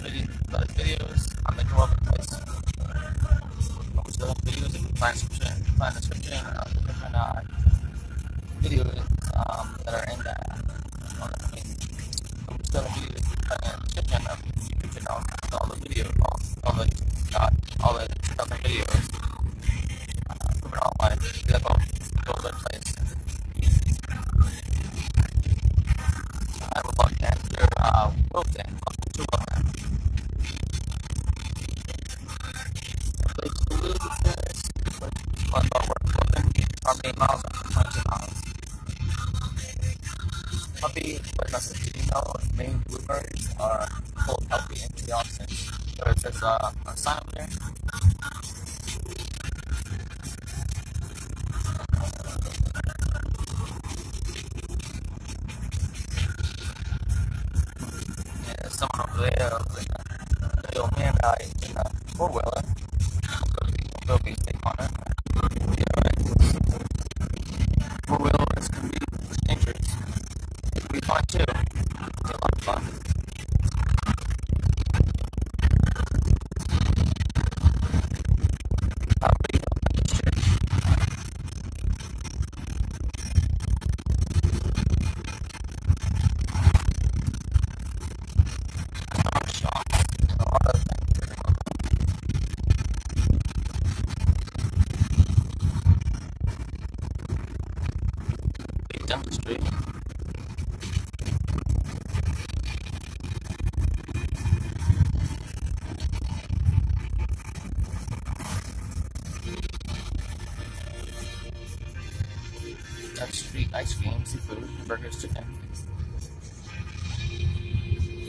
video, like videos. I make them all over the place. I'm still gonna use it. Find description, find description, uh, different uh, videos um, that are in that. I I'm gonna use uh, description of YouTube channel, all the videos, all, all the uh, all the and videos. Uh, put it online. That's all. All the place. I will uh, Wilton. Welcome to Wilton. Place to live is about work Wilton. Probably miles, 22 miles. What message did you know? Maine bluebirds are full healthy antioxidants. So it says uh, on sign up there. Someone over there, like, uh, the old man in a four wheeler. Go be safe on it. Fun too. It's a lot of fun. How about you? Dentistry, ice cream, seafood, burgers, chicken.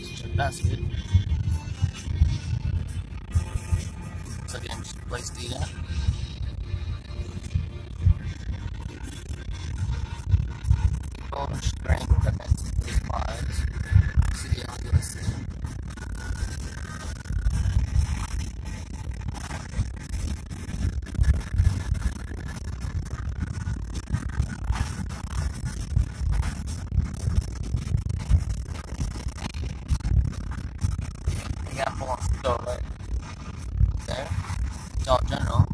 Chicken basket. So again, just place to uh, eat at. People, strength, equipment, supplies, city on USA. Store right there. Dollar General.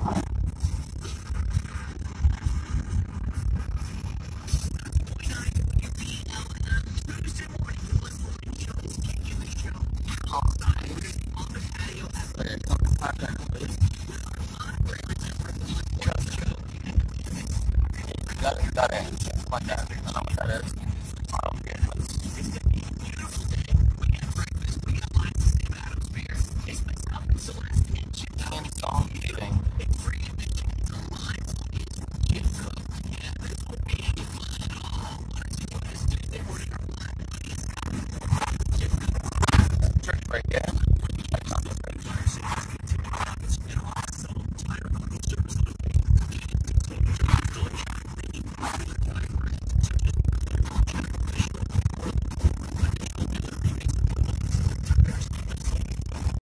Got it, got it. Something like that. I don't know right here.